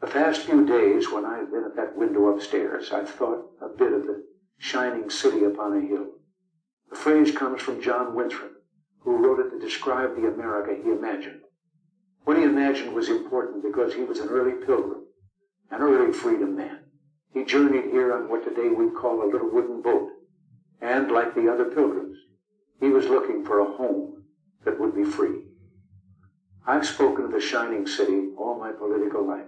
The past few days, when I've been at that window upstairs, I've thought a bit of the shining city upon a hill. The phrase comes from John Winthrop, who wrote it to describe the America he imagined. What he imagined was important because he was an early pilgrim, an early freedom man. He journeyed here on what today we call a little wooden boat, and like the other pilgrims, he was looking for a home that would be free. I've spoken of the shining city all my political life,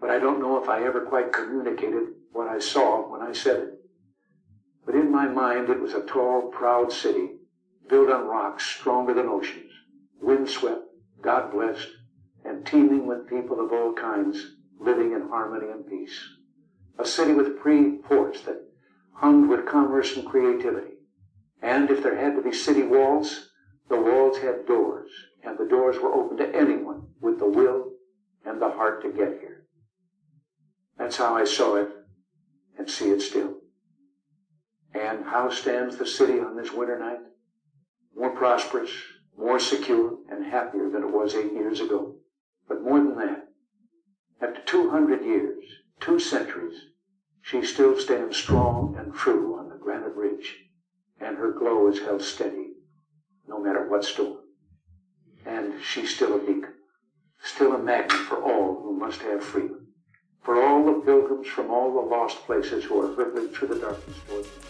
but I don't know if I ever quite communicated what I saw when I said it. But in my mind, it was a tall, proud city built on rocks stronger than oceans, windswept, God blessed, and teeming with people of all kinds living in harmony and peace. A city with free ports that hummed with commerce and creativity. And if there had to be city walls, the walls had doors, and the doors were open to anyone with the will and the heart to get here. That's how I saw it and see it still. And how stands the city on this winter night? More prosperous, more secure, and happier than it was eight years ago. But more than that, after 200 years, two centuries, she still stands strong and true on the granite ridge, and her glow is held steady no matter what storm. And she's still a beacon, still a magnet for all who must have freedom, for all the pilgrims from all the lost places who are hurtling through the darkness towards them.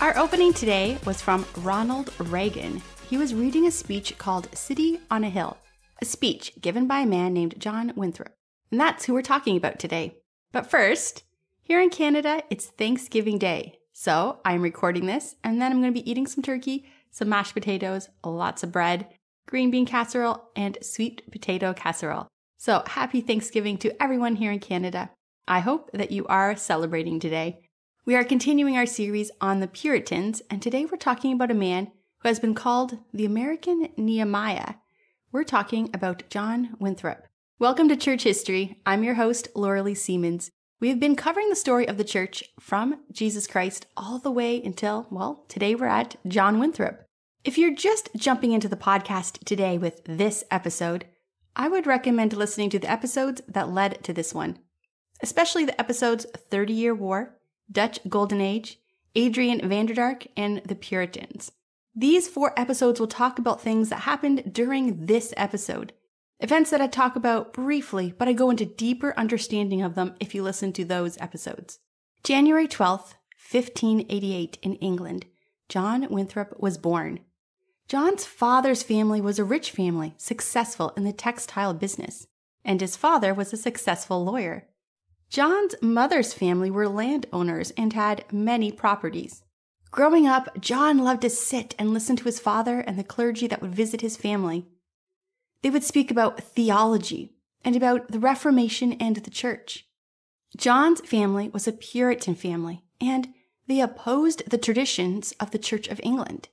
Our opening today was from Ronald Reagan. He was reading a speech called City on a Hill, a speech given by a man named John Winthrop. And that's who we're talking about today. But first, here in Canada, it's Thanksgiving Day. So I'm recording this, and then I'm going to be eating some turkey, some mashed potatoes, lots of bread, green bean casserole, and sweet potato casserole. So happy Thanksgiving to everyone here in Canada. I hope that you are celebrating today. We are continuing our series on the Puritans, and today we're talking about a man who has been called the American Nehemiah. We're talking about John Winthrop. Welcome to Church History. I'm your host, Lorelee Siemens. We have been covering the story of the church from Jesus Christ all the way until, well, today we're at John Winthrop. If you're just jumping into the podcast today with this episode, I would recommend listening to the episodes that led to this one, especially the episodes 30 Year War, Dutch Golden Age, Adrian van der Donck, and the Puritans. These four episodes will talk about things that happened during this episode. Events that I talk about briefly, but I go into deeper understanding of them if you listen to those episodes. January 12th, 1588 in England, John Winthrop was born. John's father's family was a rich family, successful in the textile business, and his father was a successful lawyer. John's mother's family were landowners and had many properties. Growing up, John loved to sit and listen to his father and the clergy that would visit his family. They would speak about theology and about the Reformation and the church. John's family was a Puritan family, and they opposed the traditions of the Church of England.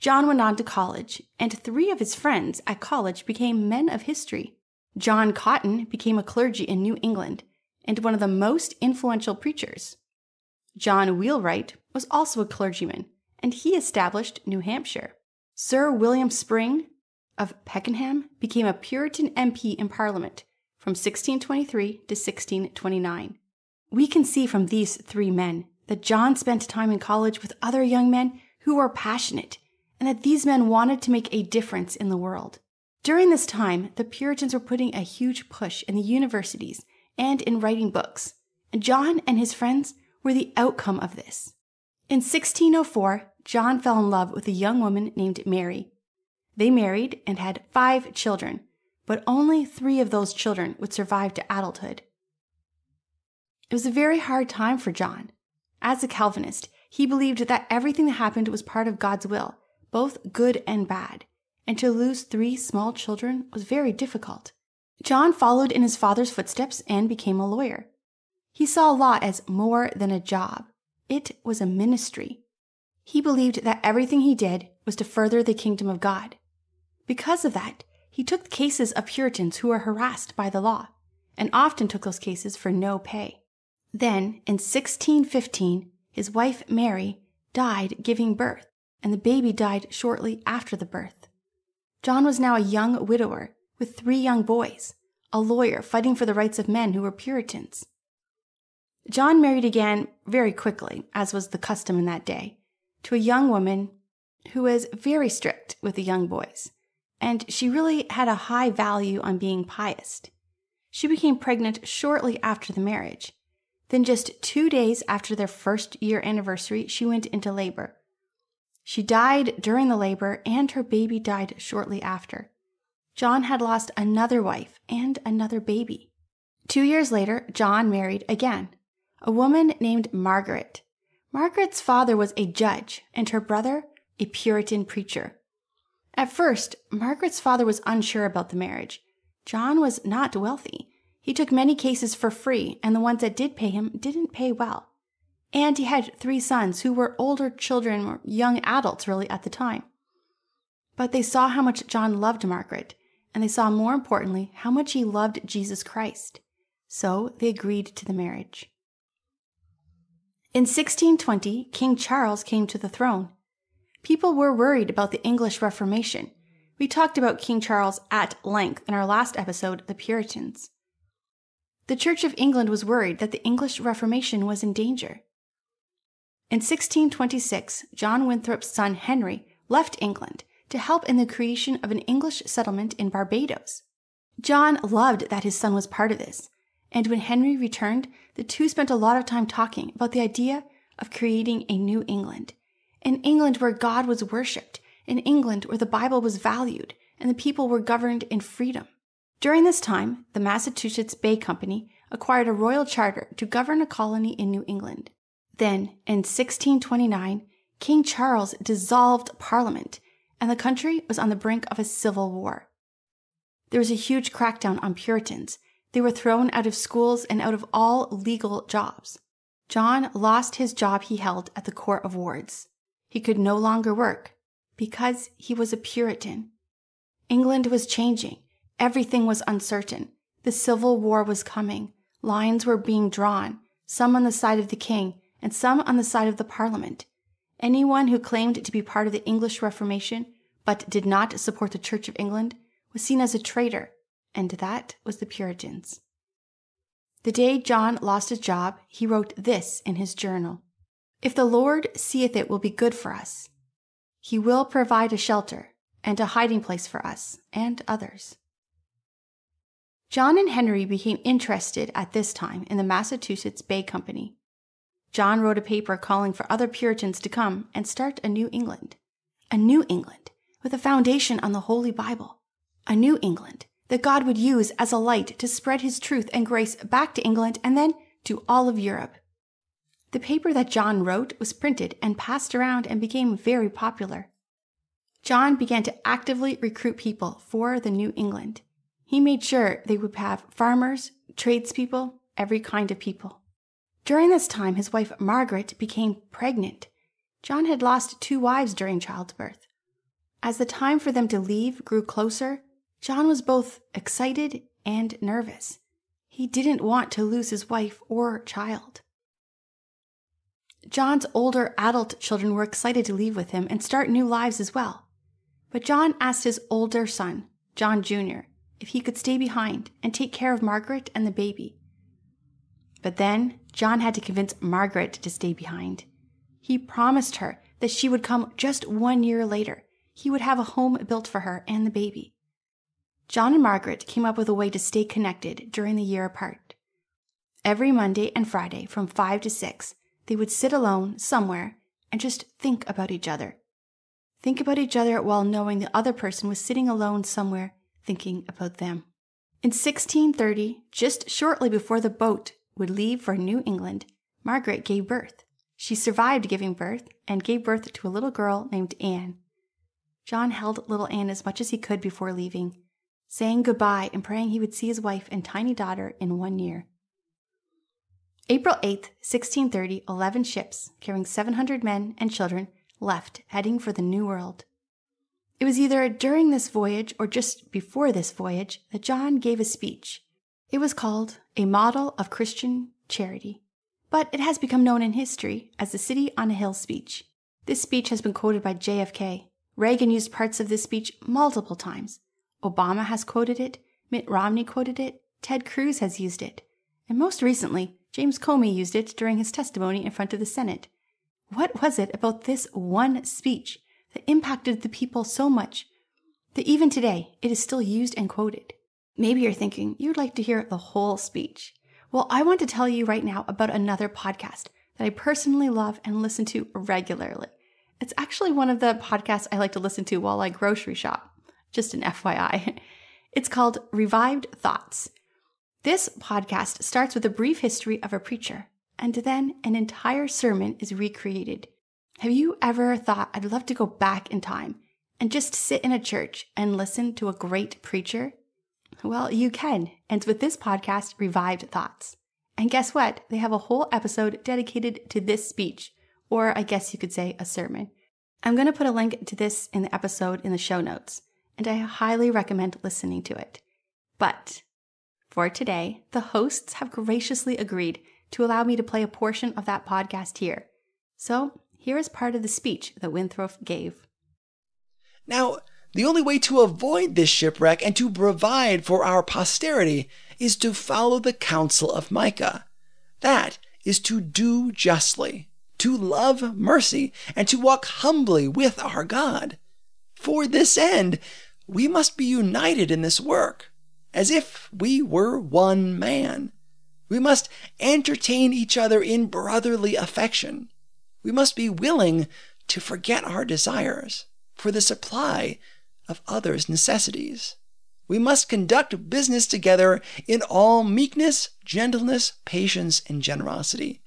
John went on to college, and three of his friends at college became men of history. John Cotton became a clergy in New England and one of the most influential preachers. John Wheelwright was also a clergyman, and he established New Hampshire. Sir William Spring of Pakenham became a Puritan MP in Parliament from 1623 to 1629. We can see from these three men that John spent time in college with other young men who were passionate, and that these men wanted to make a difference in the world. During this time, the Puritans were putting a huge push in the universities and in writing books, and John and his friends were the outcome of this. In 1604, John fell in love with a young woman named Mary. They married and had five children, but only three of those children would survive to adulthood. It was a very hard time for John. As a Calvinist, he believed that everything that happened was part of God's will, both good and bad, and to lose three small children was very difficult. John followed in his father's footsteps and became a lawyer. He saw law as more than a job. It was a ministry. He believed that everything he did was to further the kingdom of God. Because of that, he took the cases of Puritans who were harassed by the law, and often took those cases for no pay. Then, in 1615, his wife Mary died giving birth, and the baby died shortly after the birth. John was now a young widower with three young boys, a lawyer fighting for the rights of men who were Puritans. John married again very quickly, as was the custom in that day, to a young woman who was very strict with the young boys, and she really had a high value on being pious. She became pregnant shortly after the marriage. Then, just two days after their first year anniversary, she went into labor. She died during the labor, and her baby died shortly after. John had lost another wife and another baby. Two years later, John married again, a woman named Margaret. Margaret's father was a judge, and her brother, a Puritan preacher. At first, Margaret's father was unsure about the marriage. John was not wealthy. He took many cases for free, and the ones that did pay him didn't pay well. And he had three sons who were older children or young adults, really, at the time. But they saw how much John loved Margaret, and they saw more importantly how much he loved Jesus Christ. So they agreed to the marriage. In 1620, King Charles came to the throne. People were worried about the English Reformation. We talked about King Charles at length in our last episode, The Puritans. The Church of England was worried that the English Reformation was in danger. In 1626, John Winthrop's son Henry left England to help in the creation of an English settlement in Barbados. John loved that his son was part of this, and when Henry returned, the two spent a lot of time talking about the idea of creating a New England, an England where God was worshipped, in England where the Bible was valued, and the people were governed in freedom. During this time, the Massachusetts Bay Company acquired a royal charter to govern a colony in New England. Then, in 1629, King Charles dissolved Parliament, and the country was on the brink of a civil war. There was a huge crackdown on Puritans, they were thrown out of schools and out of all legal jobs. John lost his job he held at the Court of Wards. He could no longer work because he was a Puritan. England was changing. Everything was uncertain. The Civil War was coming. Lines were being drawn, some on the side of the king and some on the side of the parliament. Anyone who claimed to be part of the English Reformation but did not support the Church of England was seen as a traitor and that was the Puritans. The day John lost his job, he wrote this in his journal If the Lord seeth it will be good for us, he will provide a shelter and a hiding place for us and others. John and Henry became interested at this time in the Massachusetts Bay Company. John wrote a paper calling for other Puritans to come and start a New England. A New England with a foundation on the Holy Bible. A New England that God would use as a light to spread his truth and grace back to England and then to all of Europe. The paper that John wrote was printed and passed around and became very popular. John began to actively recruit people for the New England. He made sure they would have farmers, tradespeople, every kind of people. During this time, his wife Margaret became pregnant. John had lost two wives during childbirth. As the time for them to leave grew closer, John was both excited and nervous. He didn't want to lose his wife or child. John's older adult children were excited to leave with him and start new lives as well. But John asked his older son, John Jr., if he could stay behind and take care of Margaret and the baby. But then John had to convince Margaret to stay behind. He promised her that she would come just one year later. He would have a home built for her and the baby. John and Margaret came up with a way to stay connected during the year apart. Every Monday and Friday from 5 to 6, they would sit alone somewhere and just think about each other. Think about each other while knowing the other person was sitting alone somewhere thinking about them. In 1630, just shortly before the boat would leave for New England, Margaret gave birth. She survived giving birth and gave birth to a little girl named Anne. John held little Anne as much as he could before leaving saying goodbye and praying he would see his wife and tiny daughter in one year. April 8, 1630, 11 ships carrying 700 men and children left, heading for the New World. It was either during this voyage or just before this voyage that John gave a speech. It was called A Model of Christian Charity. but it has become known in history as the City on a Hill speech. This speech has been quoted by JFK. Reagan used parts of this speech multiple times. Obama has quoted it, Mitt Romney quoted it, Ted Cruz has used it, and most recently, James Comey used it during his testimony in front of the Senate. What was it about this one speech that impacted the people so much that even today it is still used and quoted? Maybe you're thinking you'd like to hear the whole speech. Well, I want to tell you right now about another podcast that I personally love and listen to regularly. It's actually one of the podcasts I like to listen to while I grocery shop. Just an FYI. It's called Revived Thoughts. This podcast starts with a brief history of a preacher, and then an entire sermon is recreated. Have you ever thought, I'd love to go back in time and just sit in a church and listen to a great preacher? Well, you can. And with this podcast, Revived Thoughts. And guess what? They have a whole episode dedicated to this speech, or I guess you could say a sermon. I'm going to put a link to this in the episode in the show notes, and I highly recommend listening to it. But for today, the hosts have graciously agreed to allow me to play a portion of that podcast here. So here is part of the speech that Winthrop gave. Now, the only way to avoid this shipwreck and to provide for our posterity is to follow the counsel of Micah. That is to do justly, to love mercy, and to walk humbly with our God. For this end, we must be united in this work, as if we were one man. We must entertain each other in brotherly affection. We must be willing to forget our desires for the supply of others' necessities. We must conduct business together in all meekness, gentleness, patience, and generosity.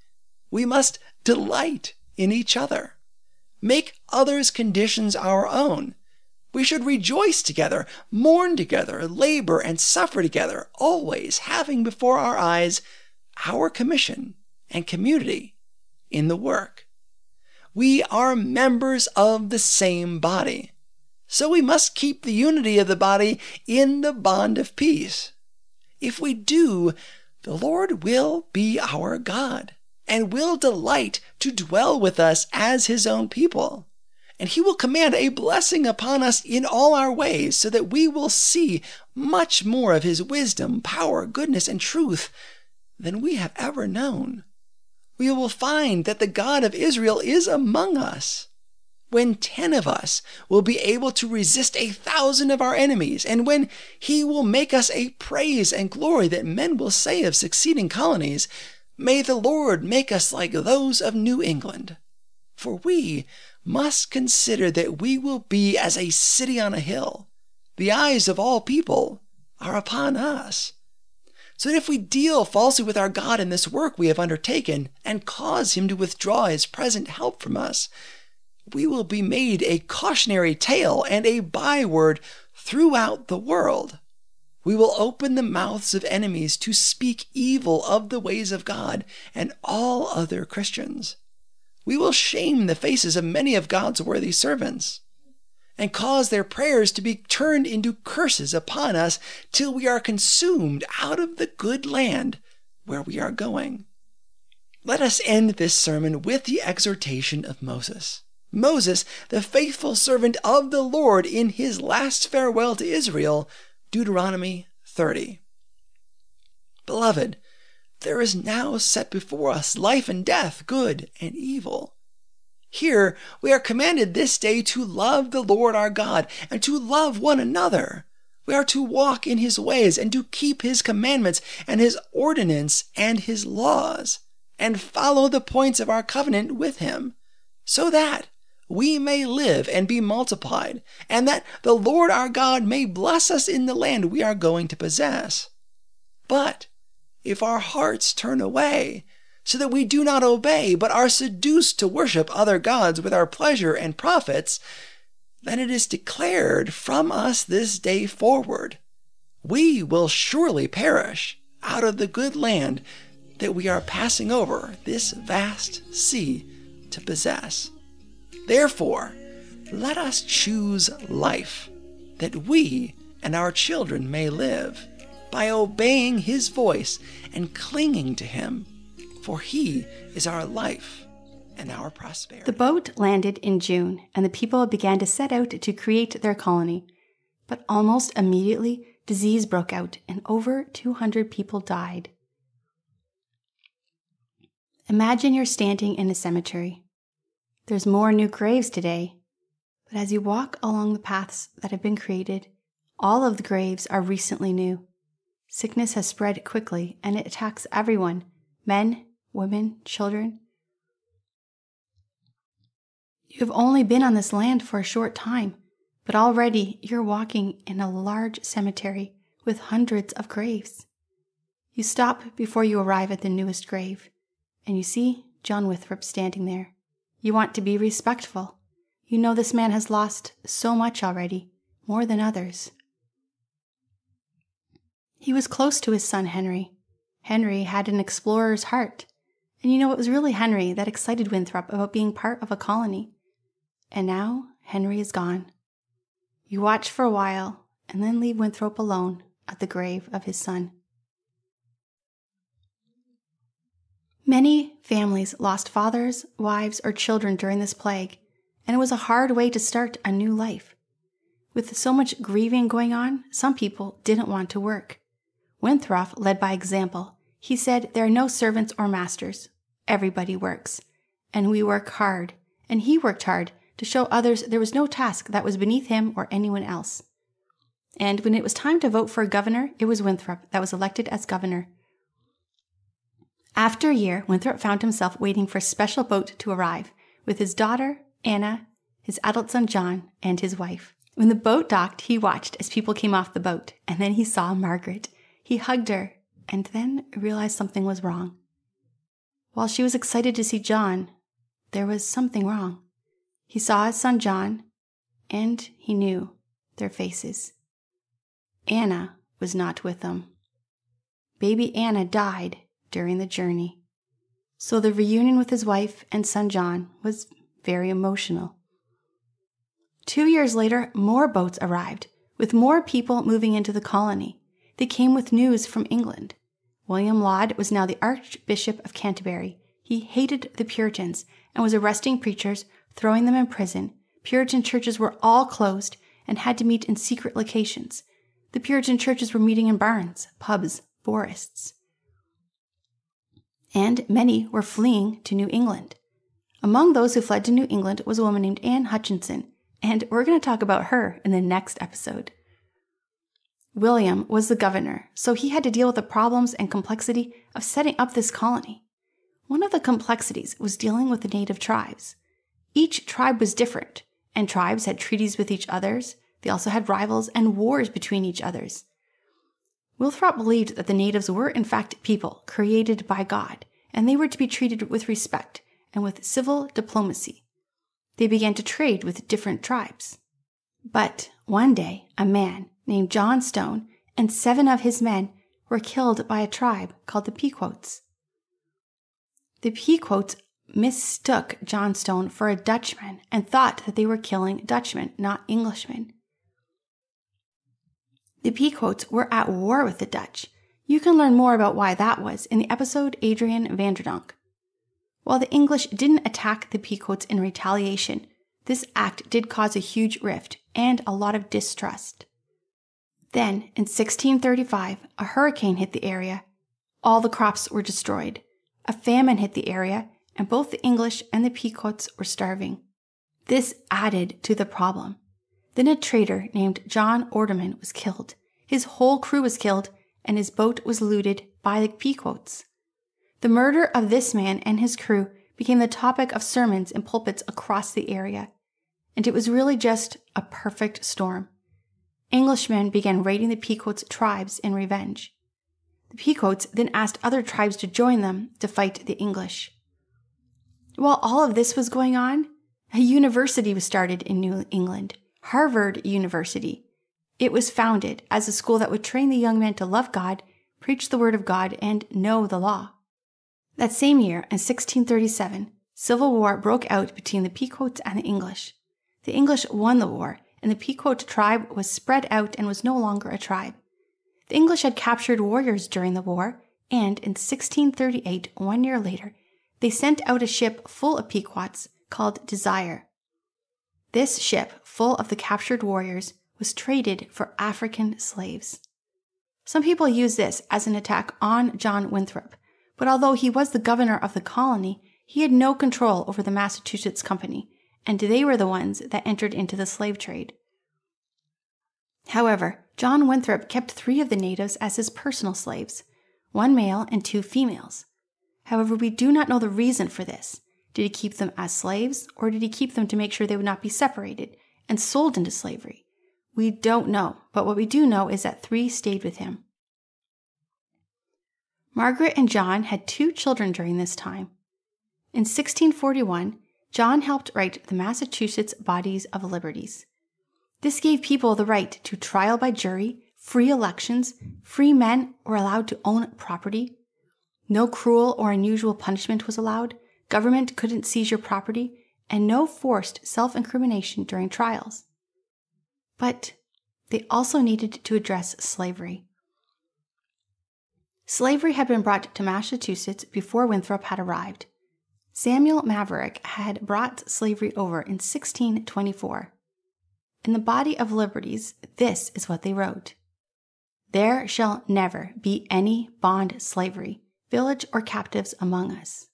We must delight in each other. Make others' conditions our own. We should rejoice together, mourn together, labor and suffer together, always having before our eyes our commission and community in the work. We are members of the same body. So we must keep the unity of the body in the bond of peace. If we do, the Lord will be our God and will delight to dwell with us as his own people. And he will command a blessing upon us in all our ways so that we will see much more of his wisdom, power, goodness, and truth than we have ever known. We will find that the God of Israel is among us when ten of us will be able to resist a thousand of our enemies, and when he will make us a praise and glory that men will say of succeeding colonies, may the Lord make us like those of New England. For we must consider that we will be as a city on a hill. The eyes of all people are upon us. So that if we deal falsely with our God in this work we have undertaken and cause him to withdraw his present help from us, we will be made a cautionary tale and a byword throughout the world. We will open the mouths of enemies to speak evil of the ways of God and all other Christians. We will shame the faces of many of God's worthy servants and cause their prayers to be turned into curses upon us till we are consumed out of the good land where we are going. Let us end this sermon with the exhortation of Moses. Moses, the faithful servant of the Lord in his last farewell to Israel, Deuteronomy 30. Beloved, there is now set before us life and death, good and evil. Here we are commanded this day to love the Lord our God and to love one another. We are to walk in his ways and to keep his commandments and his ordinance and his laws and follow the points of our covenant with him, so that we may live and be multiplied, and that the Lord our God may bless us in the land we are going to possess. But if our hearts turn away, so that we do not obey, but are seduced to worship other gods with our pleasure and profits, then it is declared from us this day forward, we will surely perish out of the good land that we are passing over this vast sea to possess. Therefore, let us choose life, that we and our children may live, by obeying His voice and clinging to Him. for he is our life and our prosperity. The boat landed in June, and the people began to set out to create their colony. But almost immediately, disease broke out, and over 200 people died. Imagine you're standing in a cemetery. There's more new graves today, but as you walk along the paths that have been created, all of the graves are recently new. Sickness has spread quickly and it attacks everyone men, women, children. You have only been on this land for a short time, but already you're walking in a large cemetery with hundreds of graves. You stop before you arrive at the newest grave and you see John Winthrop standing there. You want to be respectful. You know this man has lost so much already, more than others. He was close to his son Henry. Henry had an explorer's heart. And you know, it was really Henry that excited Winthrop about being part of a colony. And now Henry is gone. You watch for a while and then leave Winthrop alone at the grave of his son. Many families lost fathers, wives, or children during this plague, and it was a hard way to start a new life. With so much grieving going on, some people didn't want to work. Winthrop led by example. He said, There are no servants or masters. Everybody works. And we work hard. And he worked hard to show others there was no task that was beneath him or anyone else. And when it was time to vote for a governor, it was Winthrop that was elected as governor. After a year, Winthrop found himself waiting for a special boat to arrive with his daughter, Anna, his adult son, John, and his wife. When the boat docked, he watched as people came off the boat, and then he saw Margaret. He hugged her and then realized something was wrong. While she was excited to see John, there was something wrong. He saw his son John, and he knew their faces. Anna was not with them. Baby Anna died during the journey. So the reunion with his wife and son John was very emotional. Two years later, more boats arrived, with more people moving into the colony. They came with news from England. William Laud was now the Archbishop of Canterbury. He hated the Puritans and was arresting preachers, throwing them in prison. Puritan churches were all closed and had to meet in secret locations. The Puritan churches were meeting in barns, pubs, forests and many were fleeing to New England. Among those who fled to New England was a woman named Anne Hutchinson, and we're going to talk about her in the next episode. William was the governor, so he had to deal with the problems and complexity of setting up this colony. One of the complexities was dealing with the native tribes. Each tribe was different, and tribes had treaties with each others. They also had rivals and wars between each others. Winthrop believed that the natives were, in fact, people created by God, and they were to be treated with respect and with civil diplomacy. They began to trade with different tribes. But one day, a man named John Stone and seven of his men were killed by a tribe called the Pequots. The Pequots mistook John Stone for a Dutchman and thought that they were killing Dutchmen, not Englishmen. The Pequots were at war with the Dutch. You can learn more about why that was in the episode Adrian van der Donck. While the English didn't attack the Pequots in retaliation, this act did cause a huge rift and a lot of distrust. Then, in 1635, a hurricane hit the area. All the crops were destroyed. A famine hit the area, and both the English and the Pequots were starving. This added to the problem. Then a trader named John Oldham was killed. His whole crew was killed, and his boat was looted by the Pequots. The murder of this man and his crew became the topic of sermons in pulpits across the area, and it was really just a perfect storm. Englishmen began raiding the Pequots' tribes in revenge. The Pequots then asked other tribes to join them to fight the English. While all of this was going on, a university was started in New England. Harvard University. It was founded as a school that would train the young men to love God, preach the word of God, and know the law. That same year, in 1637, civil war broke out between the Pequots and the English. The English won the war, and the Pequot tribe was spread out and was no longer a tribe. The English had captured warriors during the war, And in 1638, one year later, they sent out a ship full of Pequots called Desire. This ship, full of the captured warriors, was traded for African slaves. Some people use this as an attack on John Winthrop, but although he was the governor of the colony, he had no control over the Massachusetts Company, and they were the ones that entered into the slave trade. However, John Winthrop kept three of the natives as his personal slaves one male and two females. However, we do not know the reason for this. Did he keep them as slaves, or did he keep them to make sure they would not be separated and sold into slavery? We don't know, but what we do know is that three stayed with him. Margaret and John had two children during this time. In 1641, John helped write the Massachusetts Bodies of Liberties. This gave people the right to trial by jury, free elections, free men were allowed to own property. No cruel or unusual punishment was allowed, government couldn't seize your property, and no forced self incrimination during trials. But they also needed to address slavery. Slavery had been brought to Massachusetts before Winthrop had arrived. Samuel Maverick had brought slavery over in 1624. In the Body of Liberties, this is what they wrote There shall never be any bond slavery, village or captives among us,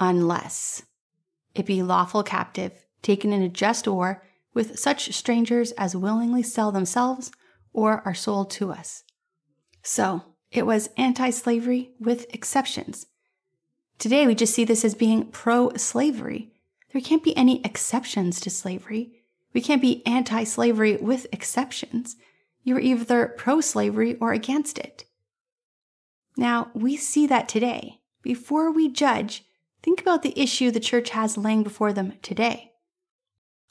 unless it be lawful captive, taken in a just war, with such strangers as willingly sell themselves or are sold to us. So, it was anti slavery with exceptions Today, we just see this as being pro slavery. There can't be any exceptions to slavery. We can't be anti slavery with exceptions. You're either pro slavery or against it. Now, we see that today. Before we judge, think about the issue the church has laying before them today.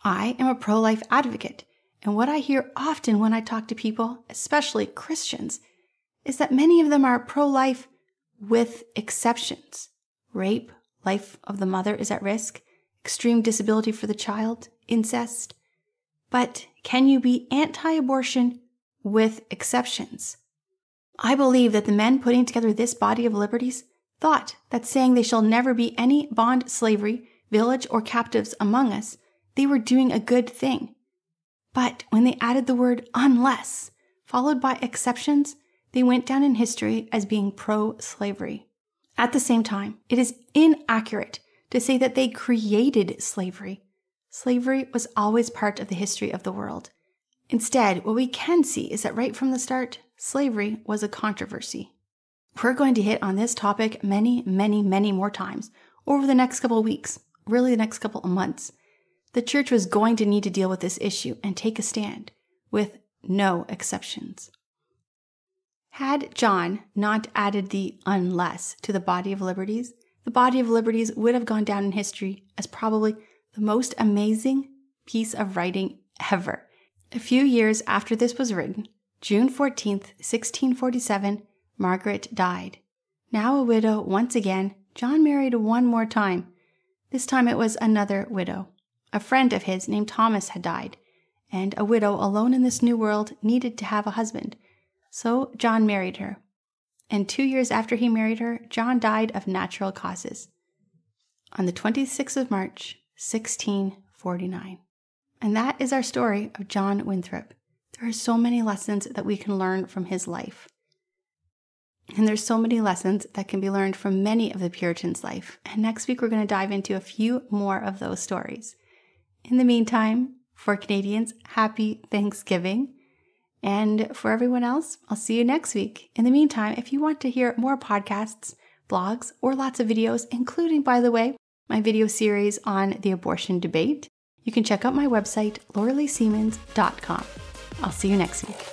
I am a pro life advocate, and what I hear often when I talk to people, especially Christians, is that many of them are pro life with exceptions rape, life of the mother is at risk, extreme disability for the child, incest. But can you be anti abortion with exceptions? I believe that the men putting together this body of liberties thought that saying they shall never be any bond slavery, village, or captives among us, they were doing a good thing. But when they added the word unless, followed by exceptions, they went down in history as being pro slavery. At the same time, it is inaccurate to say that they created slavery. Slavery was always part of the history of the world. Instead, what we can see is that right from the start, slavery was a controversy. We're going to hit on this topic many, many, many more times over the next couple of weeks, really the next couple of months. The church was going to need to deal with this issue and take a stand, with no exceptions. Had John not added the unless to the body of liberties, the body of liberties would have gone down in history as probably the most amazing piece of writing ever. A few years after this was written, June 14th, 1647, Margaret died. Now a widow once again, John married one more time. This time it was another widow. A friend of his named Thomas had died, and a widow alone in this new world needed to have a husband. So John married her. And two years after he married her, John died of natural causes on the 26th of March, 1649. And that is our story of John Winthrop. There are so many lessons that we can learn from his life. And there's so many lessons that can be learned from many of the Puritans' life. And next week, we're going to dive into a few more of those stories. In the meantime, for Canadians, happy Thanksgiving. And for everyone else, I'll see you next week. In the meantime, if you want to hear more podcasts, blogs, or lots of videos, including, by the way, my video series on the abortion debate, you can check out my website, loreleesiemens.com. I'll see you next week.